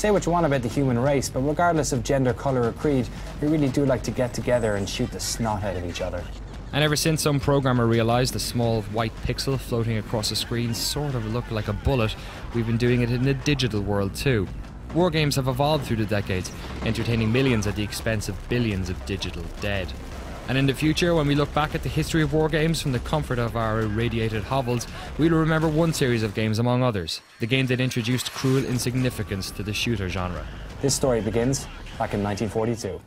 Say what you want about the human race, but regardless of gender, colour, or creed, we really do like to get together and shoot the snot out of each other. And ever since some programmer realised the small white pixel floating across a screen sort of looked like a bullet, we've been doing it in the digital world too. War games have evolved through the decades, entertaining millions at the expense of billions of digital dead. And in the future, when we look back at the history of war games from the comfort of our irradiated hovels, we'll remember one series of games among others, the game that introduced cruel insignificance to the shooter genre. This story begins back in 1942.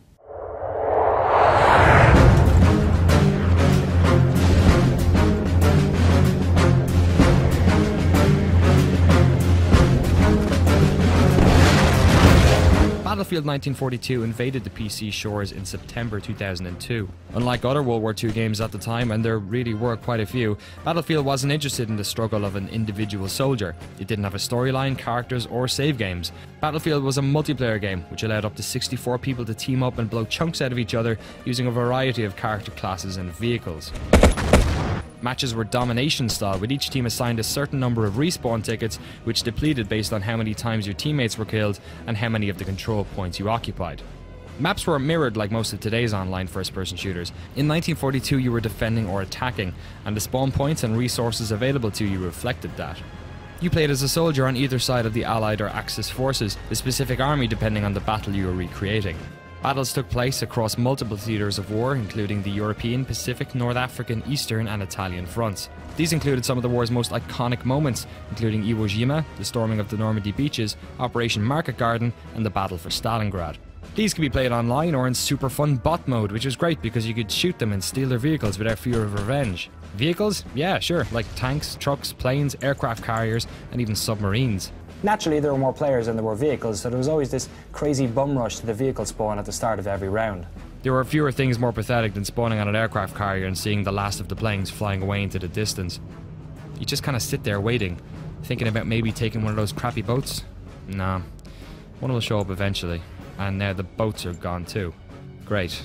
Battlefield 1942 invaded the PC shores in September 2002. Unlike other World War II games at the time, and there really were quite a few, Battlefield wasn't interested in the struggle of an individual soldier. It didn't have a storyline, characters, or save games. Battlefield was a multiplayer game, which allowed up to 64 people to team up and blow chunks out of each other using a variety of character classes and vehicles. Matches were domination style, with each team assigned a certain number of respawn tickets, which depleted based on how many times your teammates were killed and how many of the control points you occupied. Maps were mirrored like most of today's online first person shooters. In 1942, you were defending or attacking, and the spawn points and resources available to you reflected that. You played as a soldier on either side of the Allied or Axis forces, the specific army depending on the battle you were recreating. Battles took place across multiple theatres of war, including the European, Pacific, North African, Eastern, and Italian fronts. These included some of the war's most iconic moments, including Iwo Jima, the storming of the Normandy beaches, Operation Market Garden, and the Battle for Stalingrad. These could be played online or in super fun bot mode, which was great because you could shoot them and steal their vehicles without fear of revenge. Vehicles? Yeah, sure, like tanks, trucks, planes, aircraft carriers, and even submarines. Naturally, there were more players than there were vehicles, so there was always this crazy bum rush to the vehicle spawn at the start of every round. There were fewer things more pathetic than spawning on an aircraft carrier and seeing the last of the planes flying away into the distance. You just kind of sit there waiting, thinking about maybe taking one of those crappy boats. Nah, one will show up eventually, and now the boats are gone too. Great.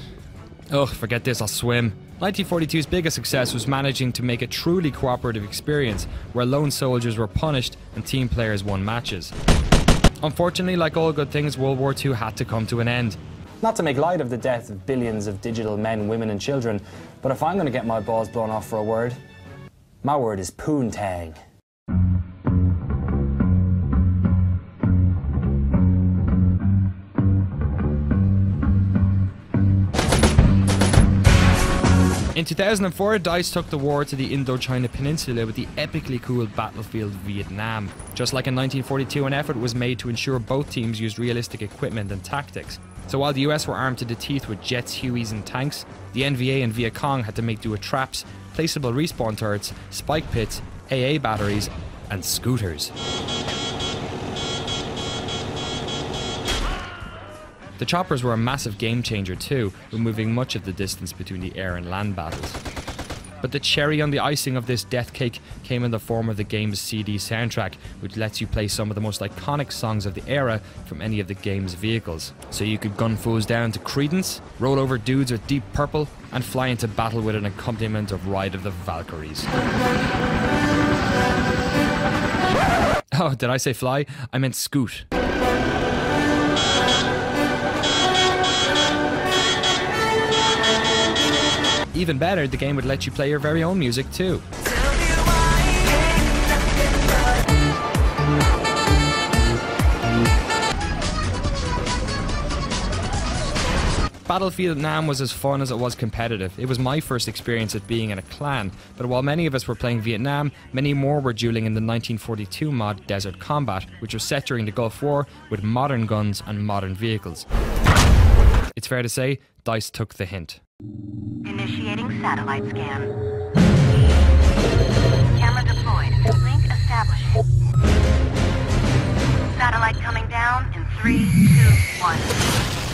Ugh, forget this, I'll swim. 1942's biggest success was managing to make a truly cooperative experience where lone soldiers were punished and team players won matches. Unfortunately, like all good things, World War II had to come to an end. Not to make light of the death of billions of digital men, women, and children, but if I'm going to get my balls blown off for a word, my word is poontang. In 2004, DICE took the war to the Indochina Peninsula with the epically cool Battlefield Vietnam. Just like in 1942, an effort was made to ensure both teams used realistic equipment and tactics. So while the US were armed to the teeth with jets, Hueys, and tanks, the NVA and Viet Cong had to make do with traps, placeable respawn turrets, spike pits, AA batteries, and scooters. The choppers were a massive game changer too, removing much of the distance between the air and land battles. But the cherry on the icing of this death cake came in the form of the game's CD soundtrack, which lets you play some of the most iconic songs of the era from any of the game's vehicles. So you could gun foes down to Creedence, roll over dudes with Deep Purple, and fly into battle with an accompaniment of Ride of the Valkyries. Oh, did I say fly? I meant scoot. Even better, the game would let you play your very own music too. Battlefield Nam was as fun as it was competitive. It was my first experience at being in a clan, but while many of us were playing Vietnam, many more were dueling in the 1942 mod Desert Combat, which was set during the Gulf War with modern guns and modern vehicles. It's fair to say, DICE took the hint. Initiating satellite scan. Camera deployed. Link established. Satellite coming down in three, two, one.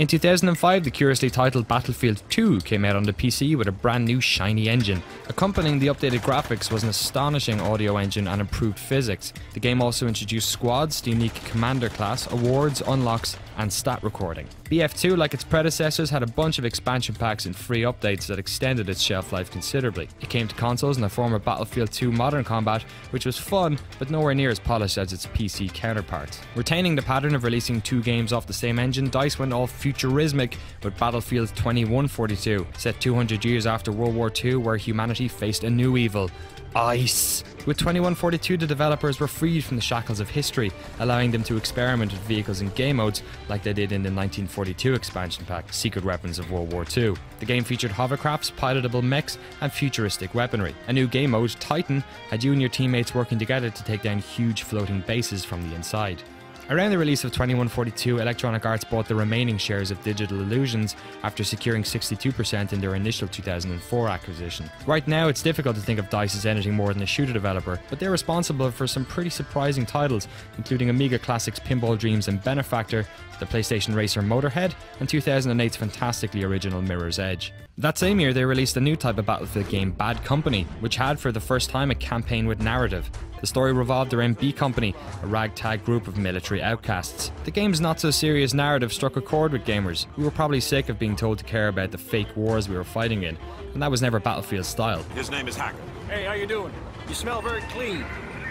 In 2005, the curiously titled Battlefield 2 came out on the PC with a brand new shiny engine. Accompanying the updated graphics was an astonishing audio engine and improved physics. The game also introduced squads, the unique commander class, awards, unlocks, and stat recording. BF2, like its predecessors, had a bunch of expansion packs and free updates that extended its shelf life considerably. It came to consoles in the form of Battlefield 2 Modern Combat, which was fun, but nowhere near as polished as its PC counterparts. Retaining the pattern of releasing two games off the same engine, DICE went all futurismic with Battlefield 2142, set 200 years after World War II, where humanity faced a new evil ice. With 2142, the developers were freed from the shackles of history, allowing them to experiment with vehicles and game modes like they did in the 1942 expansion pack, Secret Weapons of World War II. The game featured hovercrafts, pilotable mechs, and futuristic weaponry. A new game mode, Titan, had you and your teammates working together to take down huge floating bases from the inside. Around the release of 2142, Electronic Arts bought the remaining shares of Digital Illusions after securing 62% in their initial 2004 acquisition. Right now, it's difficult to think of DICE as anything more than a shooter developer, but they're responsible for some pretty surprising titles, including Amiga Classics Pinball Dreams and Benefactor, the PlayStation Racer Motorhead, and 2008's fantastically original Mirror's Edge. That same year, they released a new type of Battlefield game, Bad Company, which had for the first time a campaign with narrative. The story revolved around B Company, a ragtag group of military outcasts. The game's not so serious narrative struck a chord with gamers, who were probably sick of being told to care about the fake wars we were fighting in, and that was never Battlefield style. His name is Haggard. Hey, how you doing? You smell very clean.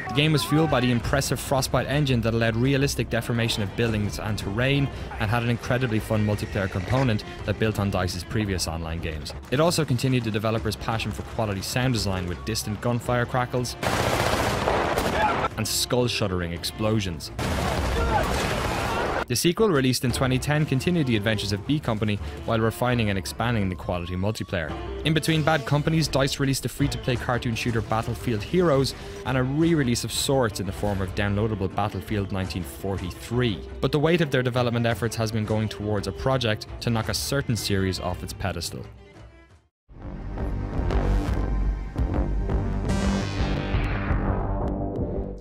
The game was fueled by the impressive Frostbite engine that allowed realistic deformation of buildings and terrain, and had an incredibly fun multiplayer component that built on DICE's previous online games. It also continued the developer's passion for quality sound design with distant gunfire crackles and skull shuddering explosions. The sequel, released in 2010, continued the adventures of B Company while refining and expanding the quality multiplayer. In between Bad Companies, DICE released a free to play cartoon shooter Battlefield Heroes and a re release of sorts in the form of downloadable Battlefield 1943. But the weight of their development efforts has been going towards a project to knock a certain series off its pedestal.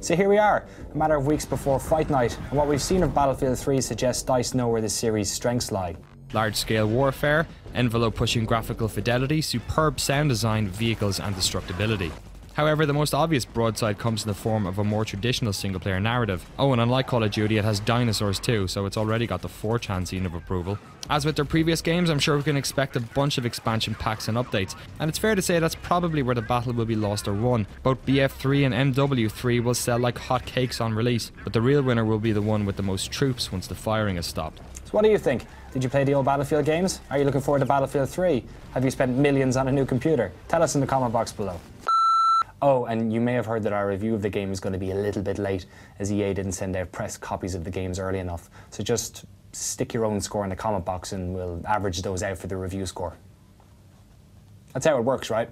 So here we are, a matter of weeks before Fight Night, and what we've seen of Battlefield 3 suggests DICE know where this series' strengths lie. Large scale warfare, envelope pushing graphical fidelity, superb sound design, vehicles, and destructibility. However, the most obvious broadside comes in the form of a more traditional single player narrative. Oh, and unlike Call of Duty, it has dinosaurs too, so it's already got the 4chan scene of approval. As with their previous games, I'm sure we can expect a bunch of expansion packs and updates, and it's fair to say that's probably where the battle will be lost or won. Both BF3 and MW3 will sell like hotcakes on release, but the real winner will be the one with the most troops once the firing has stopped. So what do you think? Did you play the old Battlefield games? Are you looking forward to Battlefield 3? Have you spent millions on a new computer? Tell us in the comment box below. Oh, and you may have heard that our review of the game is going to be a little bit late, as EA didn't send out press copies of the games early enough. So just stick your own score in the comment box and we'll average those out for the review score. That's how it works, right?